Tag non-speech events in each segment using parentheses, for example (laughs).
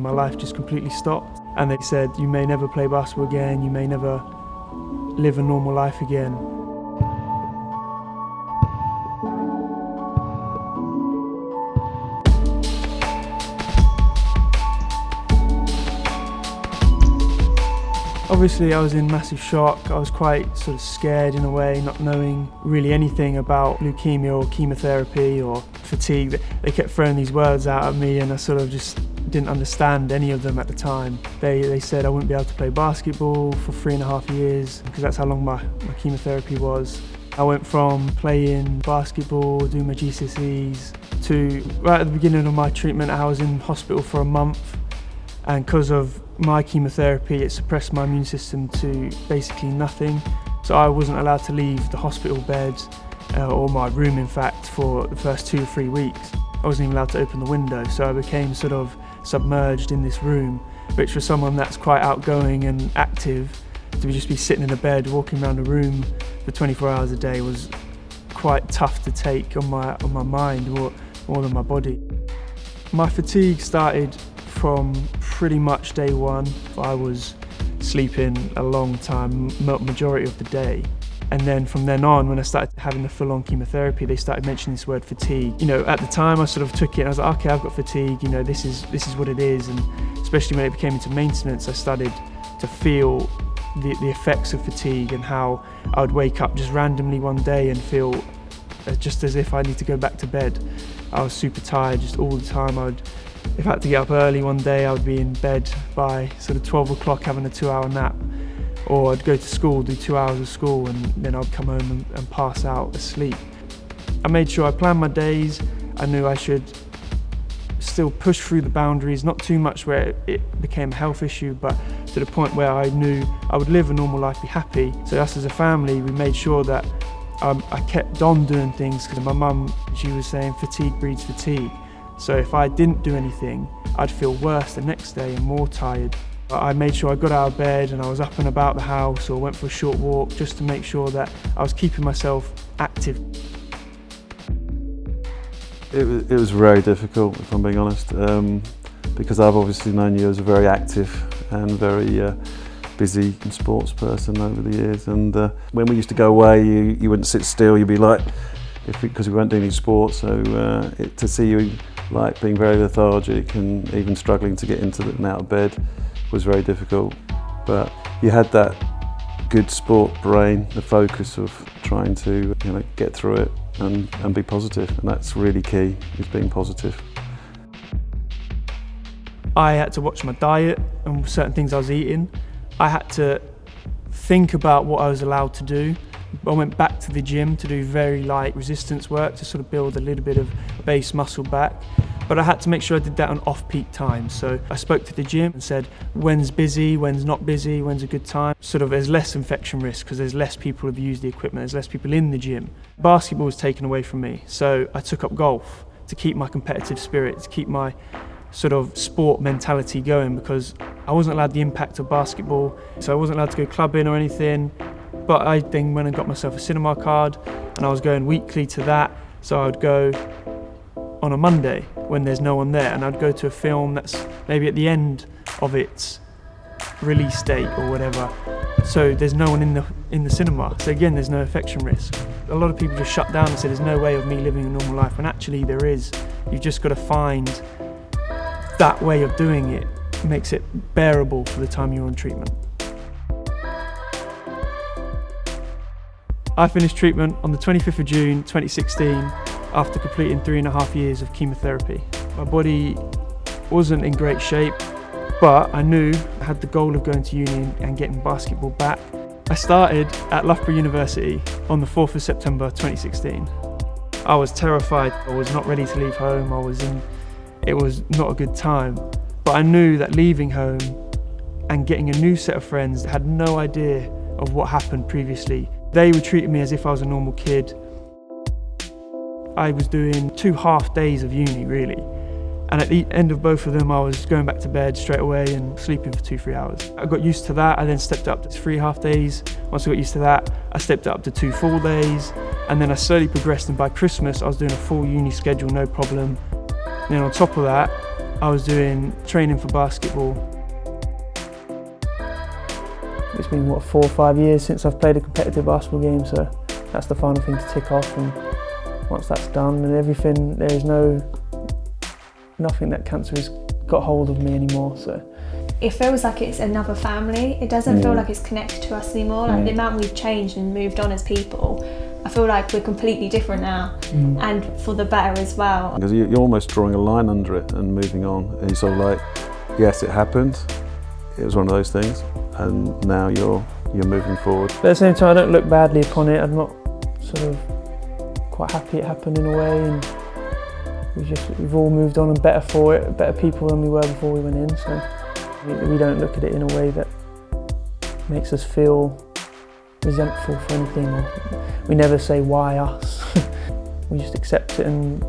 My life just completely stopped and they said, you may never play basketball again, you may never live a normal life again. Obviously, I was in massive shock. I was quite sort of scared in a way, not knowing really anything about leukemia or chemotherapy or fatigue. They kept throwing these words out at me, and I sort of just didn't understand any of them at the time. They, they said I wouldn't be able to play basketball for three and a half years because that's how long my, my chemotherapy was. I went from playing basketball, doing my GCSEs, to right at the beginning of my treatment, I was in hospital for a month and because of my chemotherapy it suppressed my immune system to basically nothing so I wasn't allowed to leave the hospital bed uh, or my room in fact for the first two or three weeks. I wasn't even allowed to open the window so I became sort of submerged in this room which for someone that's quite outgoing and active to just be sitting in a bed walking around a room for 24 hours a day was quite tough to take on my on my mind more, more than my body. My fatigue started from pretty much day one. I was sleeping a long time, majority of the day. And then from then on, when I started having the full-on chemotherapy, they started mentioning this word fatigue. You know, at the time I sort of took it and I was like, okay, I've got fatigue, you know, this is, this is what it is. And especially when it became into maintenance, I started to feel the, the effects of fatigue and how I would wake up just randomly one day and feel uh, just as if I need to go back to bed. I was super tired just all the time. I would if I had to get up early one day, I would be in bed by sort of 12 o'clock having a two hour nap. Or I'd go to school, do two hours of school, and then I'd come home and, and pass out asleep. I made sure I planned my days. I knew I should still push through the boundaries, not too much where it became a health issue, but to the point where I knew I would live a normal life, be happy. So us as a family, we made sure that um, I kept on doing things because my mum, she was saying fatigue breeds fatigue. So if I didn't do anything, I'd feel worse the next day and more tired. I made sure I got out of bed and I was up and about the house or went for a short walk just to make sure that I was keeping myself active. It was, it was very difficult, if I'm being honest, um, because I've obviously known you as a very active and very uh, busy sports person over the years. And uh, when we used to go away, you, you wouldn't sit still, you'd be like, because we, we, weren't doing any sports, so uh, it, to see you like being very lethargic and even struggling to get into and out of bed was very difficult. But you had that good sport brain, the focus of trying to you know, get through it and, and be positive. And that's really key, is being positive. I had to watch my diet and certain things I was eating. I had to think about what I was allowed to do. I went back to the gym to do very light resistance work to sort of build a little bit of base muscle back. But I had to make sure I did that on off-peak times. So I spoke to the gym and said, when's busy, when's not busy, when's a good time. Sort of there's less infection risk because there's less people who've used the equipment, there's less people in the gym. Basketball was taken away from me. So I took up golf to keep my competitive spirit, to keep my sort of sport mentality going because I wasn't allowed the impact of basketball. So I wasn't allowed to go clubbing or anything. But I then went and got myself a cinema card and I was going weekly to that. So I would go on a Monday when there's no one there and I'd go to a film that's maybe at the end of its release date or whatever. So there's no one in the in the cinema. So again there's no infection risk. A lot of people just shut down and say there's no way of me living a normal life when actually there is. You've just got to find that way of doing it makes it bearable for the time you're on treatment. I finished treatment on the 25th of June 2016 after completing three and a half years of chemotherapy. My body wasn't in great shape, but I knew I had the goal of going to uni and getting basketball back. I started at Loughborough University on the 4th of September 2016. I was terrified, I was not ready to leave home, I was in, it was not a good time. But I knew that leaving home and getting a new set of friends had no idea of what happened previously, they were treating me as if I was a normal kid, I was doing two half days of uni really. And at the end of both of them, I was going back to bed straight away and sleeping for two, three hours. I got used to that. I then stepped up to three half days. Once I got used to that, I stepped up to two full days. And then I slowly progressed. And by Christmas, I was doing a full uni schedule, no problem. And then on top of that, I was doing training for basketball. It's been what four or five years since I've played a competitive basketball game, so that's the final thing to tick off. And once that's done, and everything, there is no nothing that cancer has got hold of me anymore. So it feels like it's another family. It doesn't Yeah. feel like it's connected to us anymore. Like the amount we've changed and moved on as people, I feel like we're completely different now, mm. and for the better as well. Because you- you're almost drawing a line under it and moving on. And you're sort of like, yes, it happened. It was one of those things, and now you're you're moving forward. But at the same time, I don't look badly upon it. I'm not sort of quite happy it happened in a way, and we just we've all moved on and better for it, better people than we were before we went in. So we, we don't look at it in a way that makes us feel resentful for anything. We never say why us. (laughs) we just accept it and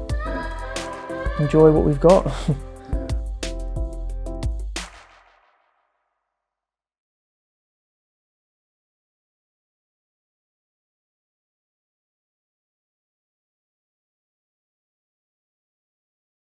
enjoy what we've got. (laughs)